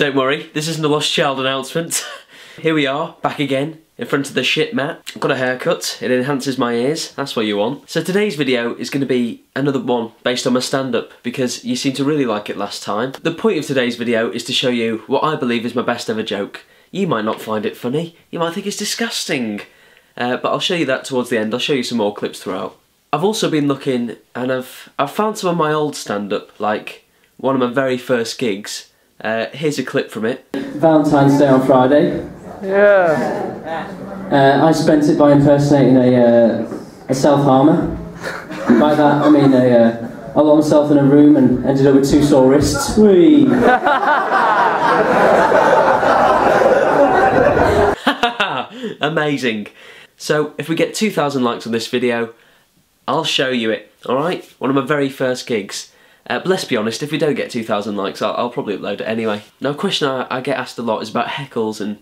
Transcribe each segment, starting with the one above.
Don't worry, this isn't a lost child announcement. Here we are, back again, in front of the shit mat. Got a haircut, it enhances my ears, that's what you want. So today's video is going to be another one based on my stand-up, because you seemed to really like it last time. The point of today's video is to show you what I believe is my best ever joke. You might not find it funny, you might think it's disgusting, uh, but I'll show you that towards the end, I'll show you some more clips throughout. I've also been looking and I've, I've found some of my old stand-up, like one of my very first gigs. Uh, here's a clip from it. Valentine's Day on Friday. Yeah. Uh, I spent it by impersonating a, uh, a self-harmer. By that, I mean a, uh, I locked myself in a room and ended up with two sore wrists. Whee! Amazing. So if we get 2,000 likes on this video, I'll show you it, alright? One of my very first gigs. Uh, but let's be honest, if we don't get 2,000 likes, I'll, I'll, probably upload it anyway. Now a question I, I, get asked a lot is about heckles and,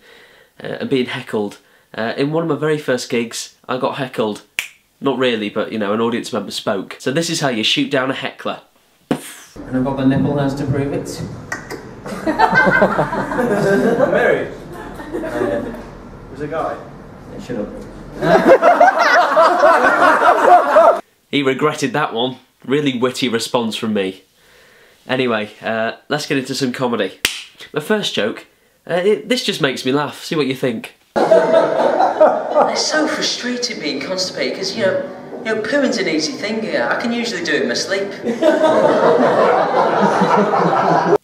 uh, and being heckled. Uh, in one of my very first gigs, I got heckled. Not really, but you know, an audience member spoke. So this is how you shoot down a heckler. And I've got the nipple hairs to prove it. I'm Married? Was a guy? Yeah, shut up. He regretted that one. Really witty response from me. Anyway, uh, let's get into some comedy. My first joke, uh, it, this just makes me laugh. See what you think. It's so frustrating being constipated because, you know, you know, pooing's an easy thing. Yeah, I can usually do it in my sleep.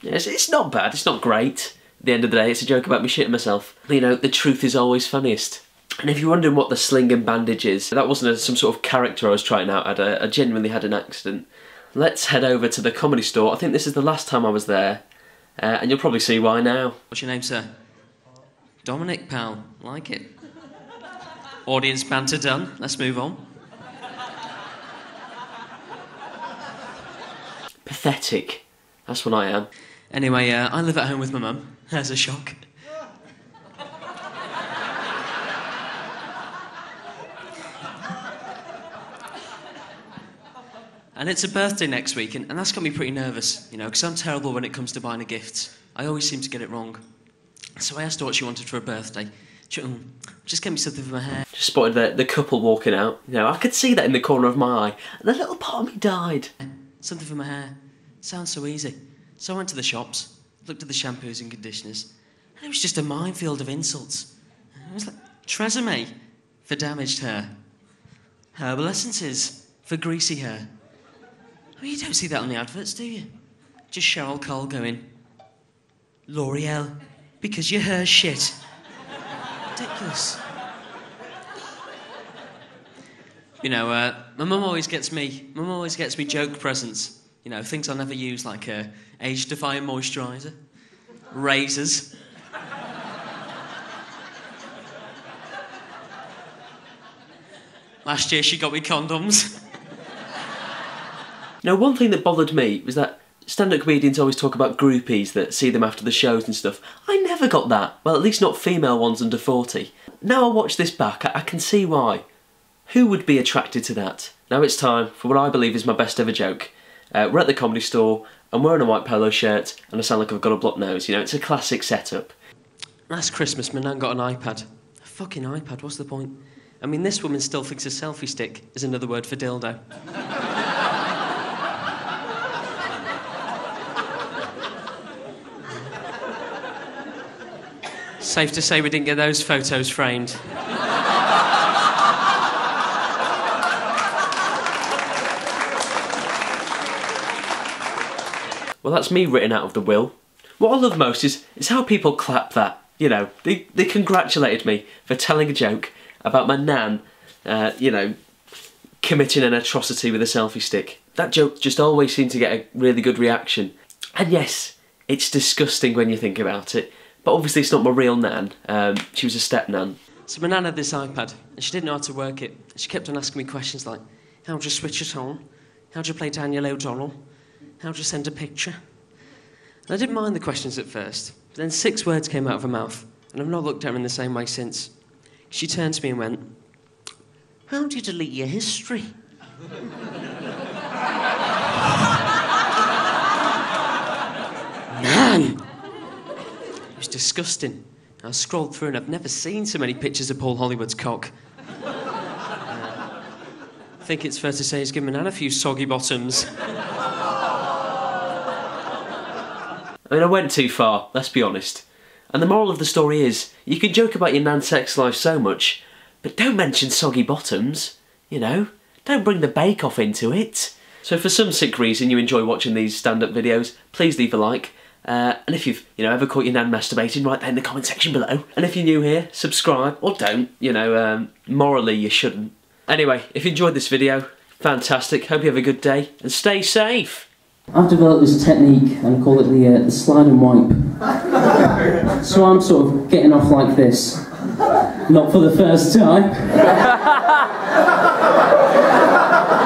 yes, it's not bad. It's not great. At the end of the day, it's a joke about me shitting myself. You know, the truth is always funniest. And if you're wondering what the sling and bandage is, that wasn't a, some sort of character I was trying out. I'd, uh, I genuinely had an accident. Let's head over to the comedy store. I think this is the last time I was there, uh, and you'll probably see why now. What's your name, sir? Dominic, pal. Like it. Audience banter done. Let's move on. Pathetic. That's what I am. Anyway, uh, I live at home with my mum. There's a shock. And it's a birthday next week, and, and that's got me pretty nervous, you know, because I'm terrible when it comes to buying a gift. I always seem to get it wrong. So I asked her what she wanted for her birthday. She, "Mm, just get me something for my hair. Just spotted the, the couple walking out. You know, I could see that in the corner of my eye. And the little part of me died. Something for my hair. Sounds so easy. So I went to the shops, looked at the shampoos and conditioners, and it was just a minefield of insults. It was like Tresemme for damaged hair, herbal essences for greasy hair. You don't see that on the adverts, do you? Just Cheryl Cole going, L'Oreal, because your hair's shit. Ridiculous. You know, uh, my mum always gets me. Mum always gets me joke presents. You know, things I never use, like uh, age-defying moisturiser, razors. Last year she got me condoms. Now, one thing that bothered me was that stand-up comedians always talk about groupies that see them after the shows and stuff. I never got that. Well, at least not female ones under 40. Now I watch this back, I, can see why. Who would be attracted to that? Now it's time for what I believe is my best ever joke. Uh, we're at the comedy store, I'm wearing a white polo shirt, and I sound like I've got a blocked nose. You know, it's a classic setup. Last Christmas, my nan got an iPad. A fucking iPad, what's the point? I mean, this woman still thinks a selfie stick is another word for dildo. Safe to say we didn't get those photos framed. Well, that's me written out of the will. What I love most is, is how people clap that. You know, they, they congratulated me for telling a joke about my nan, uh, you know, committing an atrocity with a selfie stick. That joke just always seemed to get a really good reaction. And yes, it's disgusting when you think about it, but obviously it's not my real nan. Um, she was a step nan. So my nan had this iPad, and she didn't know how to work it. She kept on asking me questions like, how do you switch it on? How do you play Daniel O'Donnell? How do you send a picture? And I didn't mind the questions at first, but then six words came out of her mouth, and I've not looked at her in the same way since. She turned to me and went, How do you delete your history? Nan! Disgusting. I scrolled through and I've never seen so many pictures of Paul Hollywood's cock. Uh, I think it's fair to say he's given Nan a few soggy bottoms. I mean, I went too far, let's be honest. And the moral of the story is, you can joke about your nan's sex life so much, but don't mention soggy bottoms, you know? Don't bring the bake-off into it. So for some sick reason you enjoy watching these stand-up videos, please leave a like. Uh, and if you've, you know, ever caught your nan masturbating, write that in the comment section below. And if you're new here, subscribe, or don't, you know, um, morally you shouldn't. Anyway, if you enjoyed this video, fantastic, hope you have a good day, and stay safe! I've developed this technique and call it the, uh, the slide and wipe. so I'm sort of getting off like this. Not for the first time.